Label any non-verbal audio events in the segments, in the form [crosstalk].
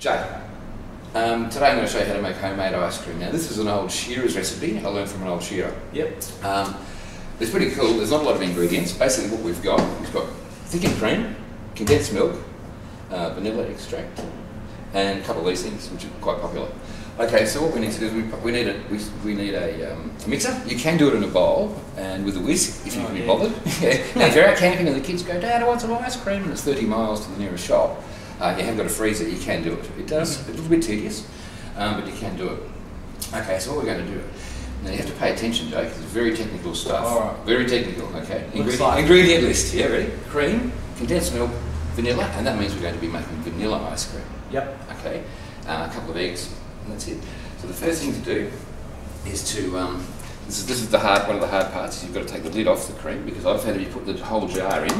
Jay, um, today I'm going to show you how to make homemade ice cream. Now this is an old shearer's recipe I learned from an old shearer. Yep. Um, it's pretty cool, there's not a lot of ingredients. Basically what we've got, we've got thickened cream, condensed milk, uh, vanilla extract, and a couple of these things which are quite popular. Okay, so what we need to do is we, we need a we, we need a, um, a mixer. You can do it in a bowl and with a whisk if you Oh, can be yeah. bothered. [laughs] Now, if you're out camping and the kids go, Dad, I want some ice cream, and it's 30 miles to the nearest shop, uh, you haven't got a freezer, you can do it. It does a little bit tedious, um, but you can do it. Okay, so what we're going to do. Now you have to pay attention, Jay, 'cause it's very technical stuff. All right. Very technical, okay? Ingredient, like- ingredient list, yeah, ready? Cream, condensed milk, vanilla, and that means we're going to be making vanilla ice cream. Yep. Okay, uh, a couple of eggs, and that's it. So the first thing to do is to um, this is this is the hard one of the hard parts. Is you've got to take the lid off the cream because I've had if you put the whole jar in,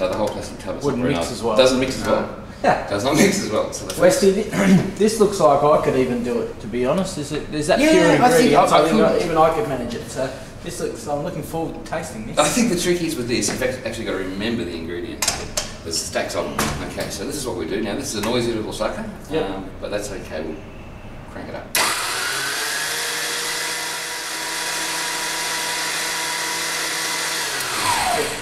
uh, the whole plastic tub. Wouldn't mix as well. Doesn't mix as well. Yeah. Does not mix as well. So the Westy, [clears throat] this looks like I could even do it. To be honest, is it? Is that Yeah, pure I think? I- I I think could. I- even I could manage it. So this looks. I'm looking forward to tasting this. I think the trick is with this. You've actually got to remember the ingredients. There's stacks on them. Okay, so this is what we do now. This is a noisy little sucker, Yep. um, but that's okay. We'll crank it up.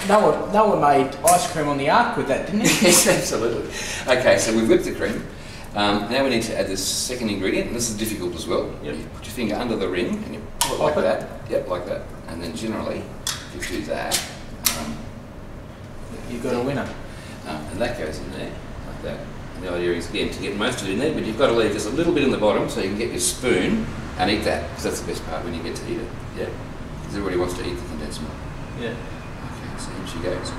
No one, no one made ice cream on the ark with that, didn't it? [laughs] yes, absolutely. Okay, so we've whipped the cream. Um, now we need to add this second ingredient, and this is difficult as well. Yep. You put your finger under the ring and you pull it like Pop it. that. Yep, like that. And then generally, if you do that, um, You've got a winner. um, and that goes in there, like that. And the idea is, again, to get most of it in there, but you've got to leave just a little bit in the bottom so you can get your spoon and eat that, because that's the best part when you get to eat it. Yeah? Because everybody wants to eat the condensed milk. Yeah. Okay, so in she goes.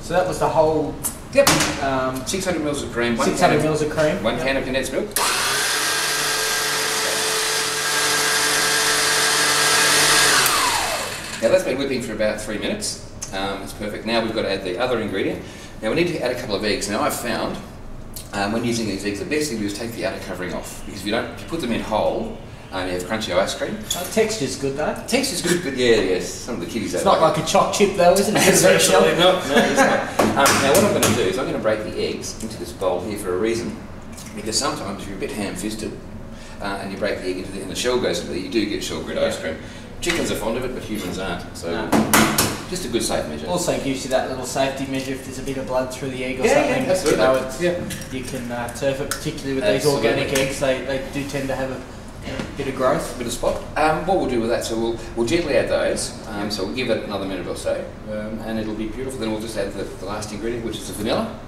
So that was the whole Yep. um, 600 mils of cream, 600 can of, mils of cream. one Yep. can of condensed milk. Now that's been whipping for about three minutes. Um, it's perfect. Now we've got to add the other ingredient. Now we need to add a couple of eggs. Now I've found um, when using these eggs, the best thing to do is take the outer covering off because if you don't, if you put them in whole, um, you have crunchy ice cream. Uh, texture's good though. Texture's good, but yeah, yes, some of the kiddies It's don't not like a choc chip though, isn't it? it's actually not. No, it's not. [laughs] Um, now, what I'm going to do is I'm going to break the eggs into this bowl here for a reason. Because sometimes you're a bit ham-fisted uh, and you break the egg into the, and the shell goes into there, you do get shell-grit ice cream. Chickens are fond of it, but humans aren't. So, No. just a good safe measure. Also gives you that little safety measure if there's a bit of blood through the egg or Yeah, something. yeah, absolutely. You, know, it's, Yeah. you can uh, turf it, particularly with Absolutely. these organic eggs. They, they do tend to have a, bit of growth. bit of spot. Um, what we'll do with that, so we'll, we'll gently add those. Um, so we'll give it another minute or so, um, and it'll be beautiful. Then we'll just add the, the last ingredient, which is the vanilla.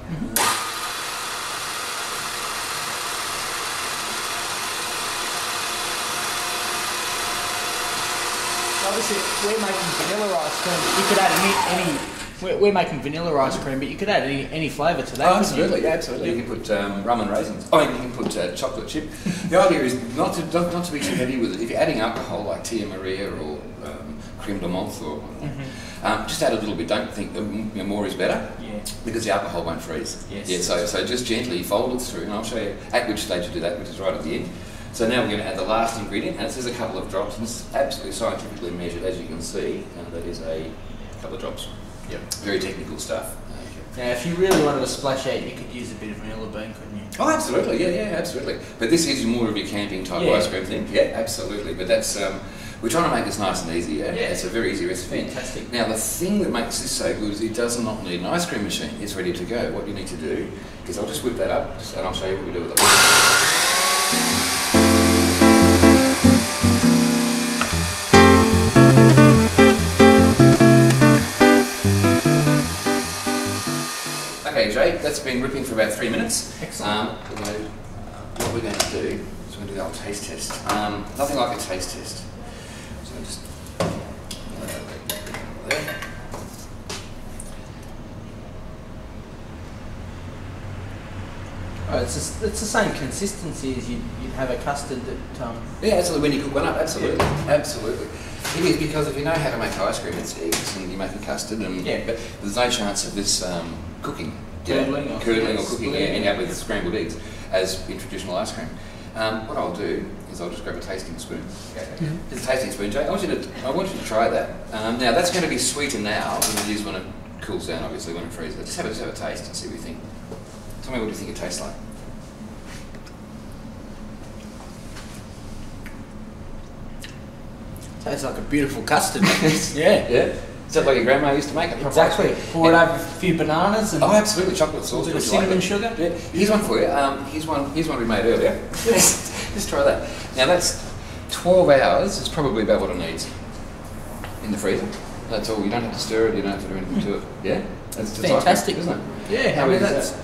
Obviously, we're making vanilla ice cream, but you could add any. Any we're, we're making vanilla ice cream, but you could add any, any flavour to that. Oh, absolutely, You? yeah, absolutely. You can put um, rum and raisins. Oh, and you can put uh, chocolate chip. The [laughs] idea is not to not, not to be too heavy with it. If you're adding alcohol like Tia Maria or um, creme de menthe, or um, just add a little bit. Don't think that m- you know, more is better Yeah. because the alcohol won't freeze. Yes. Yeah. So so just gently fold it through, and I'll show you at which stage to do that, which is right at the end. So now we're going to add the last ingredient, and this is a couple of drops, and it's absolutely scientifically measured, as you can see, and that is a couple of drops. Yep. Very technical stuff. Now, if you really wanted to splash out, you could use a bit of vanilla bean, couldn't you? Oh, absolutely, yeah, yeah, absolutely. But this is more of your camping type Yeah. ice cream thing. Yeah, absolutely. But that's um, we're trying to make this nice and easy. Yeah, Yeah. it's a very easy recipe. Fantastic. Now, the thing that makes this so good is it does not need an ice cream machine. It's ready to go. What you need to do is I'll just whip that up, and I'll show you what we do with it. That's been ripping for about three minutes. Excellent. Um, we're going to- what we're going to do is we're going to do the old taste test. Um, nothing like a taste test. So just uh. Oh, it's, just, it's the same consistency as you'd, you'd have a custard that. Um, Yeah, absolutely. When you cook one up, absolutely, absolutely. It is because if you know how to make ice cream, it's eggs and you're making custard, and Yeah. but there's no chance of this um, cooking, Curdling or- curdling or cooking, yeah. and ending up with scrambled eggs, as in traditional ice cream. Um, what I'll do is I'll just grab a tasting spoon. Okay. It's a tasting spoon, Jay. I want you to, I want you to try that. Um, now that's going to be sweeter now than it is when it cools down obviously when it freezes. Just have a, just have a taste and see what you think. Tell me what you think it tastes like. Tastes like a beautiful custard. [laughs] yeah. Yeah? Is that like your grandma used to make it? Exactly. Pour it over a few bananas and Oh, absolutely. Chocolate a sauce. bit of you like cinnamon sugar. Yeah. Here's one for you. Um, here's one. Here's one we made earlier. [laughs] Let's, let's try that. Now that's 12 hours. It's probably about what it needs in the freezer. That's all. You don't have to stir it. You don't have to do anything to it. Yeah. That's just Fantastic, isn't it? Yeah, How I mean is that's that?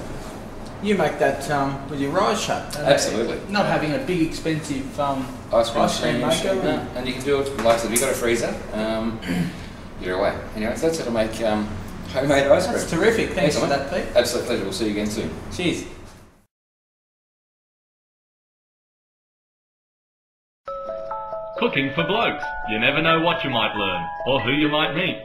you make that um, with your rise shut. Absolutely. Not having a big expensive um, Ice cream, Ice cream machine, maker. and you can do it like I said, if you've got a freezer, you're away. Anyway, so that's how to make um, homemade ice cream. That's terrific. Thanks for Excellent. that, Pete. Absolute pleasure. We'll see you again soon. Cheers. Cooking for blokes. You never know what you might learn or who you might meet.